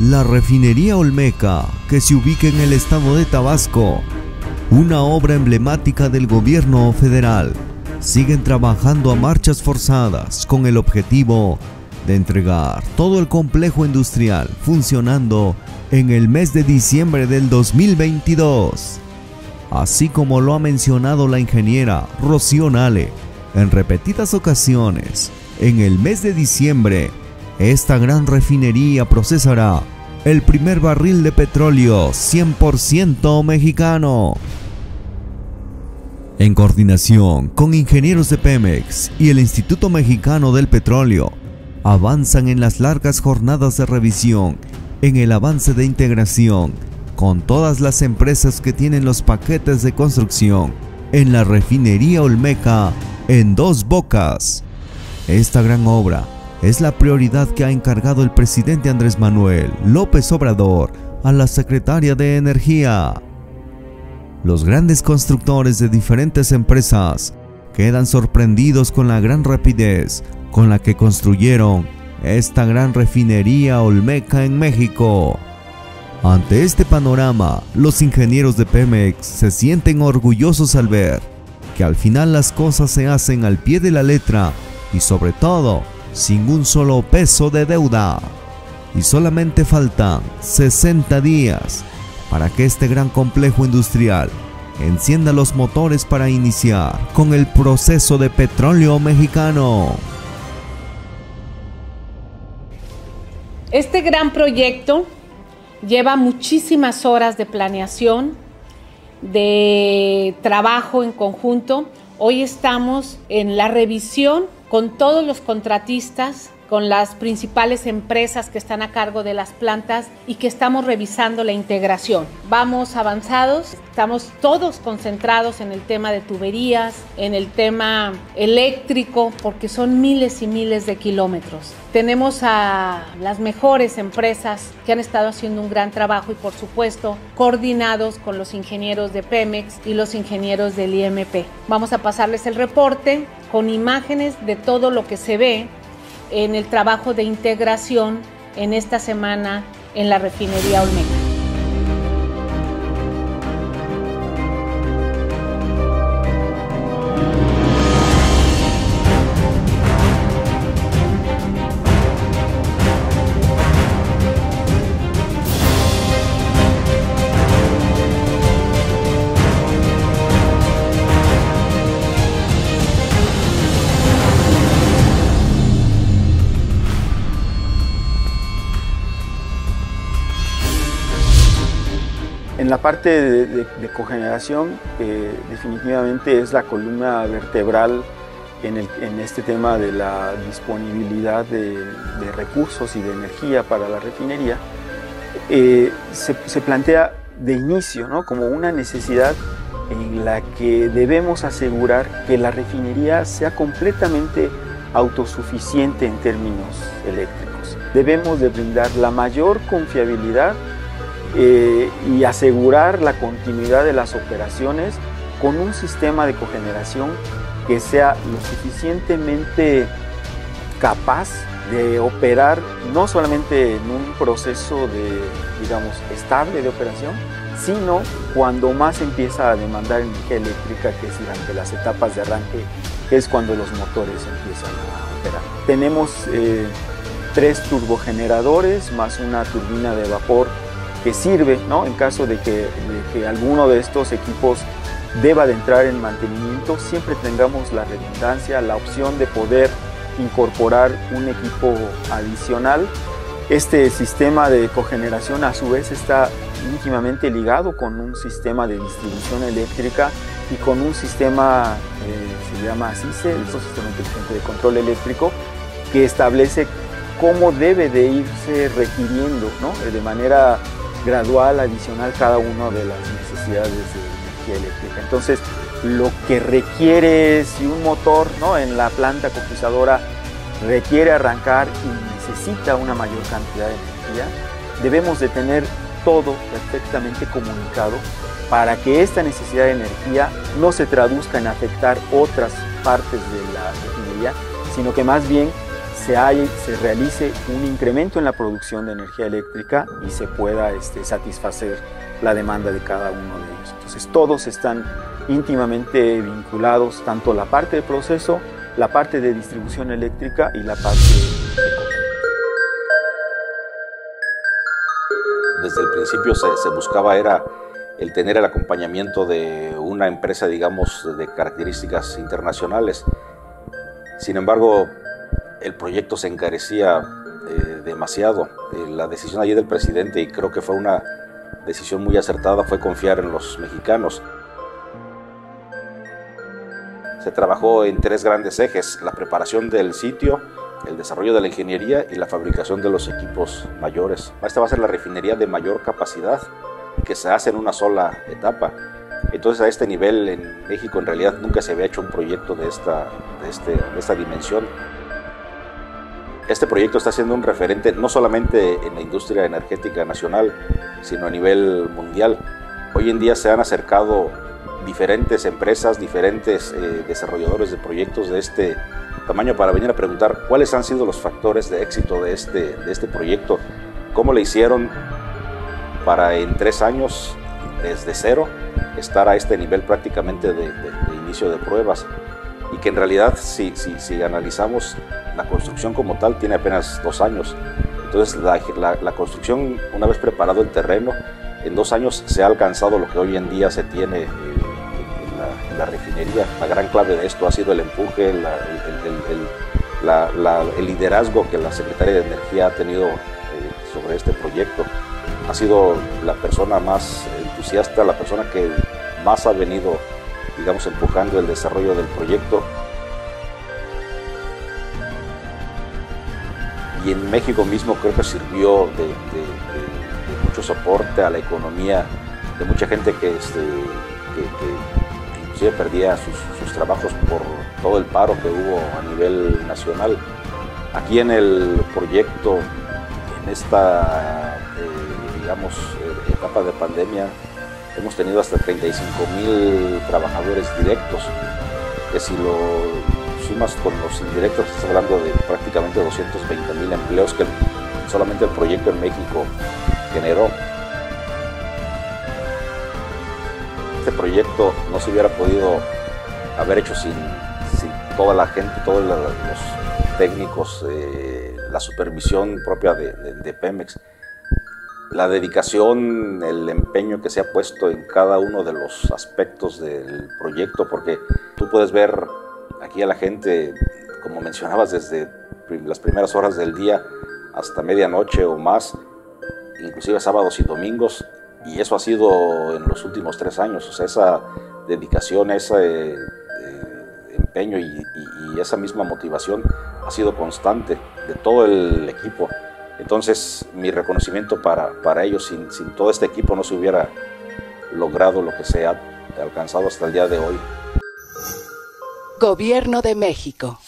La refinería Olmeca, que se ubica en el estado de Tabasco, una obra emblemática del gobierno federal, siguen trabajando a marchas forzadas con el objetivo de entregar todo el complejo industrial funcionando en el mes de diciembre del 2022. Así como lo ha mencionado la ingeniera Rocío Nale en repetidas ocasiones, en el mes de diciembre, esta gran refinería procesará el primer barril de petróleo 100% mexicano. En coordinación con ingenieros de Pemex y el Instituto Mexicano del Petróleo, avanzan en las largas jornadas de revisión en el avance de integración con todas las empresas que tienen los paquetes de construcción en la refinería Olmeca en dos bocas. Esta gran obra es la prioridad que ha encargado el presidente Andrés Manuel López Obrador a la secretaria de Energía. Los grandes constructores de diferentes empresas quedan sorprendidos con la gran rapidez con la que construyeron esta gran refinería Olmeca en México. Ante este panorama, los ingenieros de Pemex se sienten orgullosos al ver que al final las cosas se hacen al pie de la letra y sobre todo sin un solo peso de deuda. Y solamente faltan 60 días para que este gran complejo industrial encienda los motores para iniciar con el proceso de petróleo mexicano. Este gran proyecto lleva muchísimas horas de planeación, de trabajo en conjunto. Hoy estamos en la revisión con todos los contratistas con las principales empresas que están a cargo de las plantas y que estamos revisando la integración. Vamos avanzados, estamos todos concentrados en el tema de tuberías, en el tema eléctrico, porque son miles y miles de kilómetros. Tenemos a las mejores empresas que han estado haciendo un gran trabajo y por supuesto coordinados con los ingenieros de Pemex y los ingenieros del IMP. Vamos a pasarles el reporte con imágenes de todo lo que se ve en el trabajo de integración en esta semana en la refinería Olmeca. En la parte de, cogeneración, eh, definitivamente es la columna vertebral en, este tema de la disponibilidad de, recursos y de energía para la refinería. Eh, se, plantea de inicio ¿no? como una necesidad en la que debemos asegurar que la refinería sea completamente autosuficiente en términos eléctricos. Debemos de brindar la mayor confiabilidad eh, y asegurar la continuidad de las operaciones con un sistema de cogeneración que sea lo suficientemente capaz de operar no solamente en un proceso de, digamos, estable de operación, sino cuando más empieza a demandar energía eléctrica, que es durante las etapas de arranque, que es cuando los motores empiezan a operar. Tenemos eh, tres turbogeneradores más una turbina de vapor que sirve ¿no? en caso de que, alguno de estos equipos deba de entrar en mantenimiento, siempre tengamos la redundancia, la opción de poder incorporar un equipo adicional. Este sistema de cogeneración a su vez está íntimamente ligado con un sistema de distribución eléctrica y con un sistema, eh, se llama CICE, el Sistema Inteligente de Control Eléctrico, que establece cómo debe de irse requiriendo ¿no? de manera gradual, adicional cada una de las necesidades de energía eléctrica. Entonces, lo que requiere si un motor ¿no? en la planta cotizadora requiere arrancar y necesita una mayor cantidad de energía, debemos de tener todo perfectamente comunicado para que esta necesidad de energía no se traduzca en afectar otras partes de la refinería, sino que más bien se, se realice un incremento en la producción de energía eléctrica y se pueda este, satisfacer la demanda de cada uno de ellos. Entonces todos están íntimamente vinculados, tanto la parte de proceso, la parte de distribución eléctrica y la parte de Desde el principio se, se buscaba era el tener el acompañamiento de una empresa, digamos, de características internacionales. Sin embargo, el proyecto se encarecía eh, demasiado. Eh, la decisión allí del presidente, y creo que fue una decisión muy acertada, fue confiar en los mexicanos. Se trabajó en tres grandes ejes, la preparación del sitio, el desarrollo de la ingeniería y la fabricación de los equipos mayores. Esta va a ser la refinería de mayor capacidad que se hace en una sola etapa. Entonces a este nivel en México en realidad nunca se había hecho un proyecto de esta, de este, de esta dimensión. Este proyecto está siendo un referente no solamente en la industria energética nacional, sino a nivel mundial. Hoy en día se han acercado diferentes empresas, diferentes eh, desarrolladores de proyectos de este tamaño para venir a preguntar cuáles han sido los factores de éxito de este, de este proyecto, cómo le hicieron para en tres años, desde cero, estar a este nivel prácticamente de, inicio de pruebas. Que en realidad, si, si, si, analizamos la construcción como tal, tiene apenas dos años. Entonces, la, la, construcción, una vez preparado el terreno, en dos años se ha alcanzado lo que hoy en día se tiene eh, en, la, refinería. La gran clave de esto ha sido el empuje, el, el, el, liderazgo que la Secretaría de Energía ha tenido eh, sobre este proyecto ha sido la persona más entusiasta, la persona que más ha venido, digamos, empujando el desarrollo del proyecto. Y en México mismo creo que sirvió de, mucho soporte a la economía de mucha gente que, este, inclusive perdía sus, trabajos por todo el paro que hubo a nivel nacional. Aquí en el proyecto, en esta digamos, eh, etapa de pandemia, hemos tenido hasta 35 mil trabajadores directos, que si lo sumas con los indirectos, estás hablando de prácticamente 220 mil empleos que solamente el proyecto en México generó. Este proyecto no se hubiera podido haber hecho sin, toda la gente, todos los técnicos, eh, la supervisión propia de Pemex la dedicación, el empeño que se ha puesto en cada uno de los aspectos del proyecto, porque tú puedes ver aquí a la gente, como mencionabas, desde las primeras horas del día hasta medianoche o más, inclusive sábados y domingos, y eso ha sido en los últimos tres años, o sea, esa dedicación, ese eh, empeño y, y esa misma motivación ha sido constante de todo el equipo. Entonces, mi reconocimiento para, para ellos, sin, sin todo este equipo no se hubiera logrado lo que se ha alcanzado hasta el día de hoy. Gobierno de México.